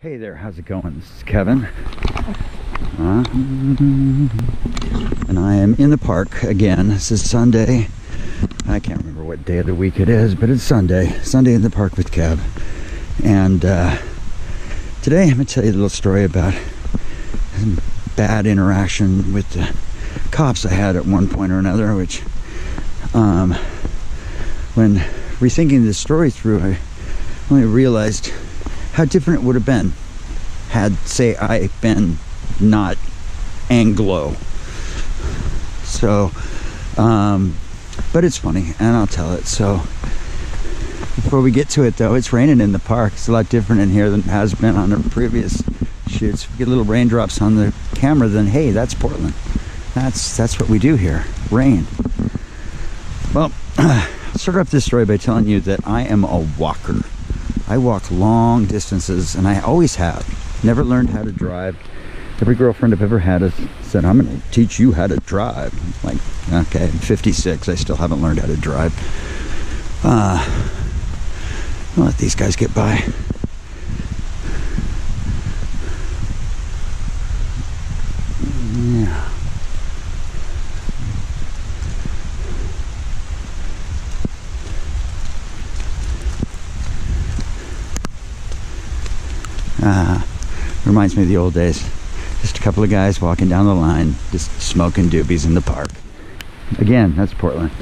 Hey there, how's it going? This is Kevin. Uh, and I am in the park again. This is Sunday. I can't remember what day of the week it is, but it's Sunday. Sunday in the park with Kev. And uh, today I'm going to tell you a little story about bad interaction with the cops I had at one point or another, which, um, when rethinking this story through, I only realized how different it would have been had, say, I been not Anglo. So, um, but it's funny, and I'll tell it. So, before we get to it, though, it's raining in the park. It's a lot different in here than it has been on the previous shoots. If we get little raindrops on the camera, then hey, that's Portland. That's that's what we do here. Rain. Well, I'll start off this story by telling you that I am a walker. I walk long distances, and I always have. Never learned how to drive. Every girlfriend I've ever had has said, I'm going to teach you how to drive. I'm like, okay, I'm 56. I still haven't learned how to drive. Uh, I'll let these guys get by. Uh, reminds me of the old days. Just a couple of guys walking down the line, just smoking doobies in the park. Again, that's Portland.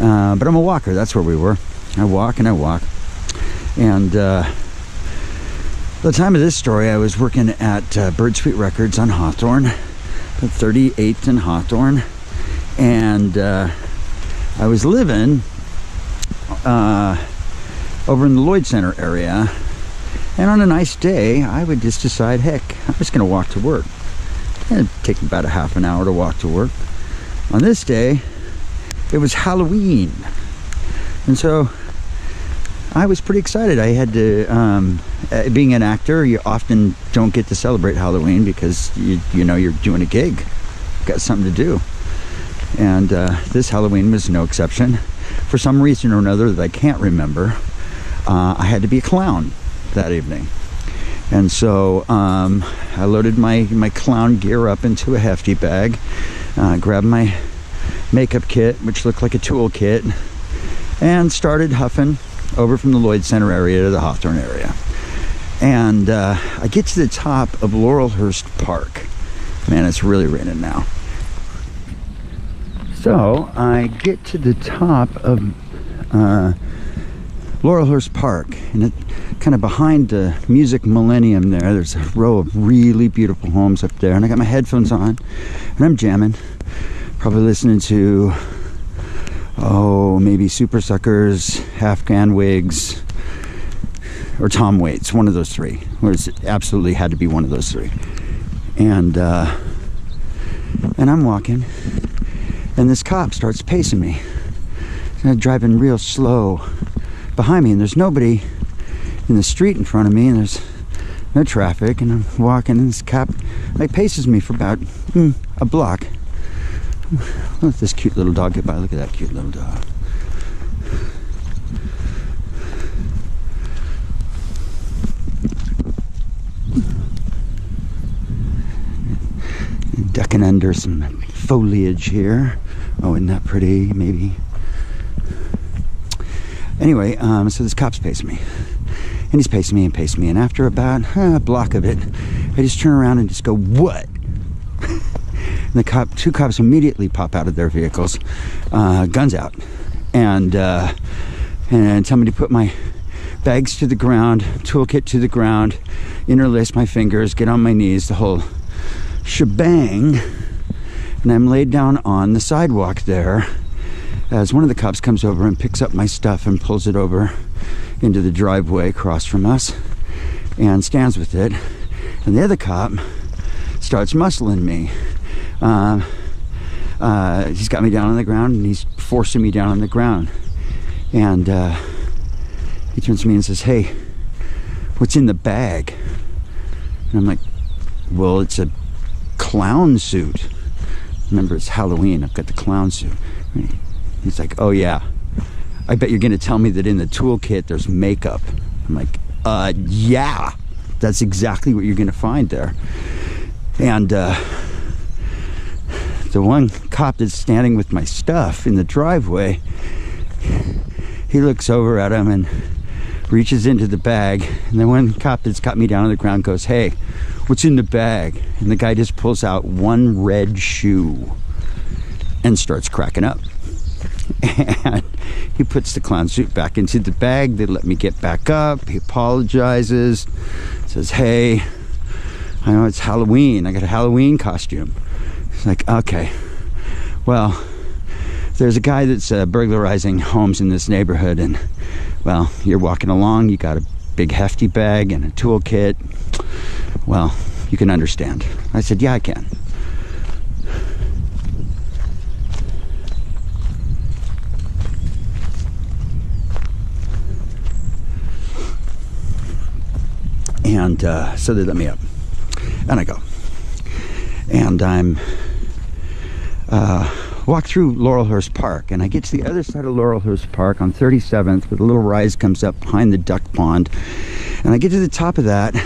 Uh, but I'm a walker. That's where we were. I walk and I walk. And uh, the time of this story, I was working at uh, Bird Sweet Records on Hawthorne, the 38th and Hawthorne. And uh, I was living uh, over in the Lloyd Center area and on a nice day, I would just decide, heck, I'm just going to walk to work. It'd take about a half an hour to walk to work. On this day, it was Halloween. And so I was pretty excited. I had to, um, uh, being an actor, you often don't get to celebrate Halloween because you, you know you're doing a gig, got something to do. And uh, this Halloween was no exception. For some reason or another that I can't remember, uh, I had to be a clown that evening. And so um, I loaded my, my clown gear up into a hefty bag, uh, grabbed my makeup kit, which looked like a tool kit, and started huffing over from the Lloyd Center area to the Hawthorne area. And uh, I get to the top of Laurelhurst Park. Man, it's really raining now. So I get to the top of uh, Laurelhurst Park, and it kind of behind the Music Millennium there, there's a row of really beautiful homes up there, and I got my headphones on, and I'm jamming, probably listening to, oh, maybe Supersuckers, Afghan Whigs, or Tom Waits, one of those three. Where it absolutely had to be one of those three, and uh, and I'm walking, and this cop starts pacing me, and driving real slow behind me and there's nobody in the street in front of me and there's no traffic and I'm walking and this cop like paces me for about mm, a block. Let this cute little dog get by. Look at that cute little dog. Ducking under some foliage here. Oh, isn't that pretty? Maybe Anyway, um, so this cop's pacing me. And he's pacing me and pacing me. And after about a block of it, I just turn around and just go, what? and the cop, two cops immediately pop out of their vehicles, uh, guns out, and uh, and tell me to put my bags to the ground, toolkit to the ground, interlace my fingers, get on my knees, the whole shebang. And I'm laid down on the sidewalk there as one of the cops comes over and picks up my stuff and pulls it over into the driveway across from us and stands with it. And the other cop starts muscling me. Uh, uh, he's got me down on the ground and he's forcing me down on the ground. And uh, he turns to me and says, Hey, what's in the bag? And I'm like, Well, it's a clown suit. Remember, it's Halloween. I've got the clown suit. He's like, oh yeah, I bet you're gonna tell me that in the toolkit there's makeup. I'm like, uh, yeah, That's exactly what you're going to find there. And uh, the one cop that's standing with my stuff in the driveway, he looks over at him and reaches into the bag. And the one cop that's got me down on the ground goes, Hey, what's in the bag? And the guy just pulls out one red shoe and starts cracking up. And he puts the clown suit back into the bag. They let me get back up. He apologizes, says, Hey, I know it's Halloween. I got a Halloween costume. It's like, okay, well, there's a guy that's uh, burglarizing homes in this neighborhood, and well, you're walking along, you got a big hefty bag and a toolkit. Well, you can understand. I said, yeah, I can. And uh, so they let me up. And I go. And I'm uh, walk through Laurelhurst Park, and I get to the other side of Laurelhurst Park on 37th, where the little rise comes up behind the duck pond. And I get to the top of that,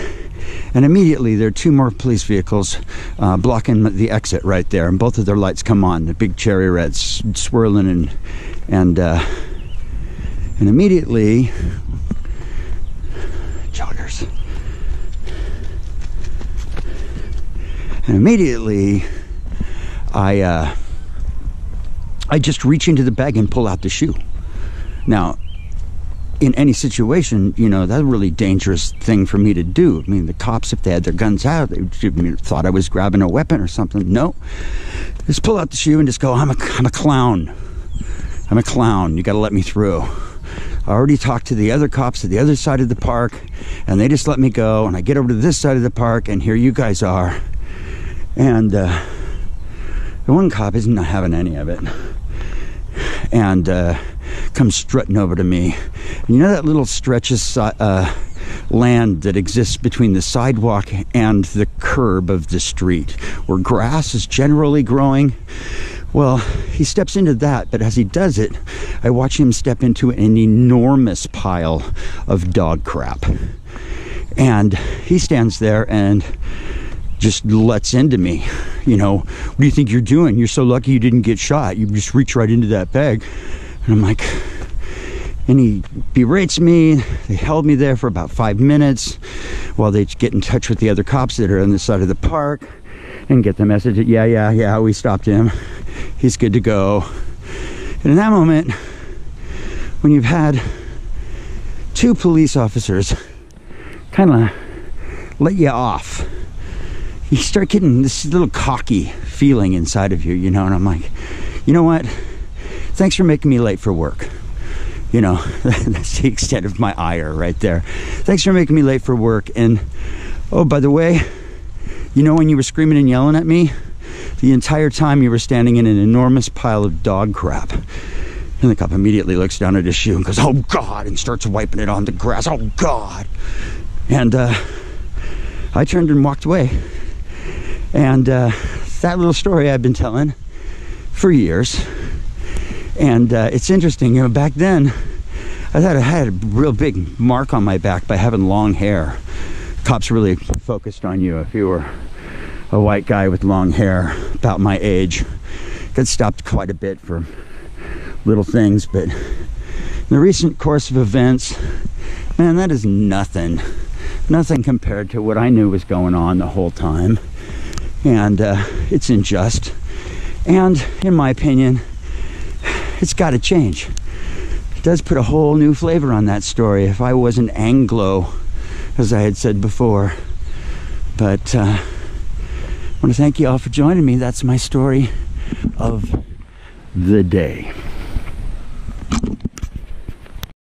and immediately there are two more police vehicles uh, blocking the exit right there, and both of their lights come on, the big cherry reds swirling and and uh, and immediately joggers. And immediately, I uh, I just reach into the bag and pull out the shoe. Now, in any situation, you know, that's a really dangerous thing for me to do. I mean, the cops, if they had their guns out, they thought I was grabbing a weapon or something. No, just pull out the shoe and just go, I'm a, I'm a clown. I'm a clown. You got to let me through. I already talked to the other cops at the other side of the park, and they just let me go. And I get over to this side of the park, and here you guys are. And uh, the one cop isn't having any of it. And uh, comes strutting over to me. And you know that little stretch of uh, land that exists between the sidewalk and the curb of the street, where grass is generally growing? Well, he steps into that, but as he does it, I watch him step into an enormous pile of dog crap. And he stands there and just lets into me. You know, what do you think you're doing? You're so lucky you didn't get shot. You just reach right into that bag. And I'm like, and he berates me. They held me there for about five minutes while they get in touch with the other cops that are on the side of the park and get the message that, yeah, yeah, yeah, we stopped him. He's good to go. And in that moment, when you've had two police officers kind of let you off you start getting this little cocky feeling inside of you, you know, and I'm like, you know what? Thanks for making me late for work. You know, that's the extent of my ire right there. Thanks for making me late for work. And oh, by the way, you know when you were screaming and yelling at me? The entire time you were standing in an enormous pile of dog crap. And the cop immediately looks down at his shoe and goes, Oh God, and starts wiping it on the grass. Oh God. And uh, I turned and walked away. And uh, that little story I've been telling for years. And uh, it's interesting, you know, back then, I thought I had a real big mark on my back by having long hair. Cops really focused on you if you were a white guy with long hair about my age. Got stopped quite a bit for little things, but in the recent course of events, man, that is nothing. Nothing compared to what I knew was going on the whole time and uh, it's unjust. And in my opinion, it's got to change. It does put a whole new flavor on that story. If I wasn't Anglo, as I had said before, but uh, I want to thank you all for joining me. That's my story of the day.